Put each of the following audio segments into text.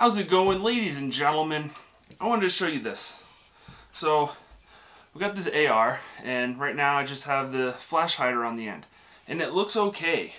How's it going, ladies and gentlemen? I wanted to show you this. So, we got this AR, and right now I just have the flash hider on the end. And it looks okay.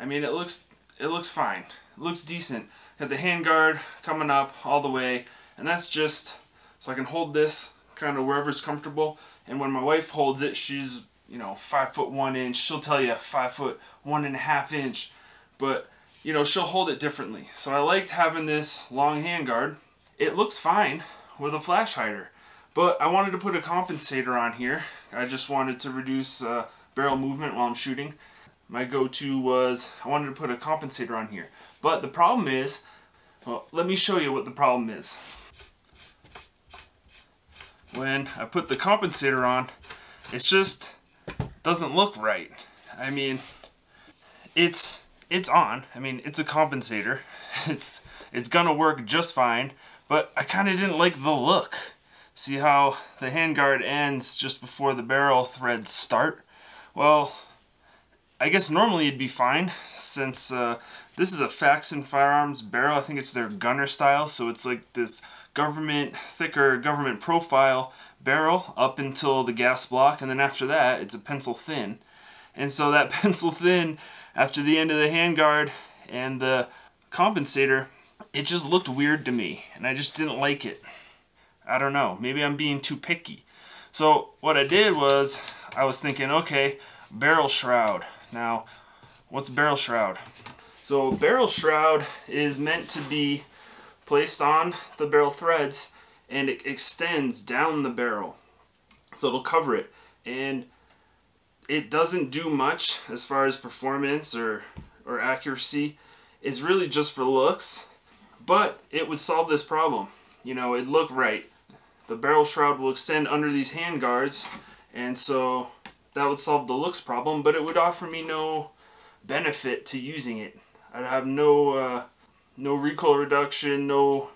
I mean, it looks it looks fine. It looks decent. Got the handguard coming up all the way, and that's just so I can hold this kind of wherever's comfortable. And when my wife holds it, she's you know five foot one inch. She'll tell you five foot one and a half inch, but you know she'll hold it differently. So I liked having this long handguard. It looks fine with a flash hider, but I wanted to put a compensator on here. I just wanted to reduce uh, barrel movement while I'm shooting. My go-to was I wanted to put a compensator on here. But the problem is, well, let me show you what the problem is. When I put the compensator on, it just doesn't look right. I mean, it's it's on. I mean, it's a compensator. It's it's gonna work just fine, but I kind of didn't like the look. See how the handguard ends just before the barrel threads start? Well, I guess normally it'd be fine since uh, this is a Faxon Firearms barrel. I think it's their gunner style, so it's like this government, thicker government profile barrel up until the gas block, and then after that, it's a pencil thin. And so that pencil thin, after the end of the handguard and the compensator, it just looked weird to me, and I just didn't like it. I don't know, maybe I'm being too picky. So what I did was, I was thinking, okay, barrel shroud. Now, what's barrel shroud? So barrel shroud is meant to be placed on the barrel threads and it extends down the barrel. So it'll cover it. And it doesn't do much as far as performance or, or accuracy. It's really just for looks, but it would solve this problem. You know, it'd look right. The barrel shroud will extend under these hand guards, and so that would solve the looks problem, but it would offer me no benefit to using it. I'd have no uh, no recoil reduction, no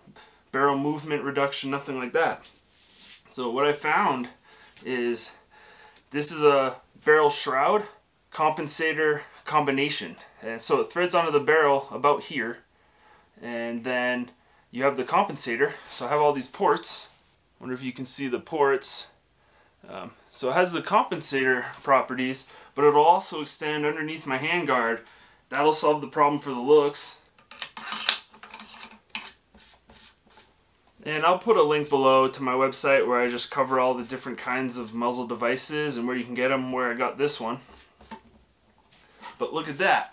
barrel movement reduction, nothing like that. So what I found is this is a barrel shroud compensator combination. And so it threads onto the barrel about here. And then you have the compensator. So I have all these ports. wonder if you can see the ports. Um, so it has the compensator properties, but it'll also extend underneath my handguard. That'll solve the problem for the looks. And I'll put a link below to my website where I just cover all the different kinds of muzzle devices and where you can get them where I got this one. But look at that.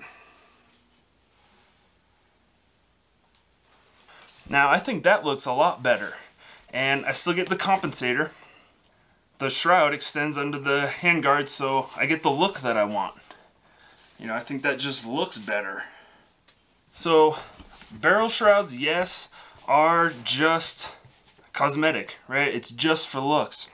Now I think that looks a lot better. And I still get the compensator the shroud extends under the handguard so I get the look that I want. You know, I think that just looks better. So, barrel shrouds, yes, are just cosmetic, right? It's just for looks.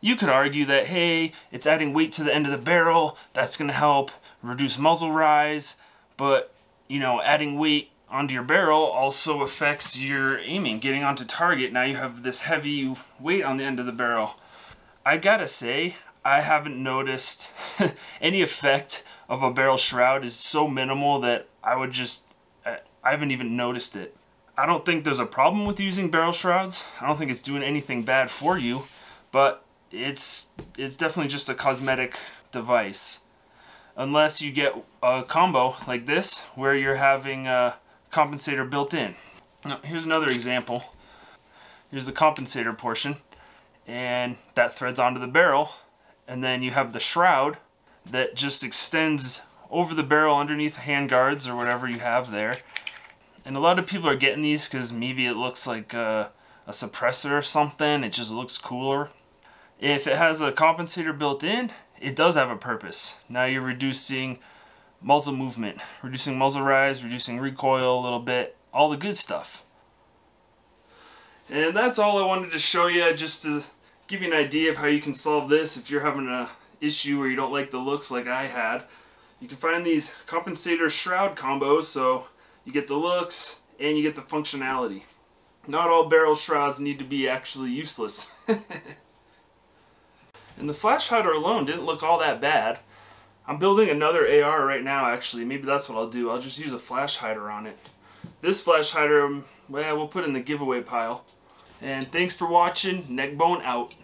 You could argue that, hey, it's adding weight to the end of the barrel, that's going to help reduce muzzle rise, but, you know, adding weight onto your barrel also affects your aiming, getting onto target. Now you have this heavy weight on the end of the barrel. I gotta say, I haven't noticed any effect of a barrel shroud is so minimal that I would just, I haven't even noticed it. I don't think there's a problem with using barrel shrouds. I don't think it's doing anything bad for you, but it's, it's definitely just a cosmetic device. Unless you get a combo like this, where you're having a compensator built in. Now, here's another example. Here's the compensator portion and that threads onto the barrel and then you have the shroud that just extends over the barrel underneath the hand guards or whatever you have there and a lot of people are getting these because maybe it looks like a, a suppressor or something. It just looks cooler. If it has a compensator built in it does have a purpose. Now you're reducing muzzle movement reducing muzzle rise reducing recoil a little bit all the good stuff. And that's all I wanted to show you just to give you an idea of how you can solve this. If you're having a issue where you don't like the looks like I had. You can find these compensator shroud combos. So you get the looks and you get the functionality. Not all barrel shrouds need to be actually useless. and the flash hider alone didn't look all that bad. I'm building another AR right now actually. Maybe that's what I'll do. I'll just use a flash hider on it. This flash hider well, we'll put in the giveaway pile. And thanks for watching. Neckbone out.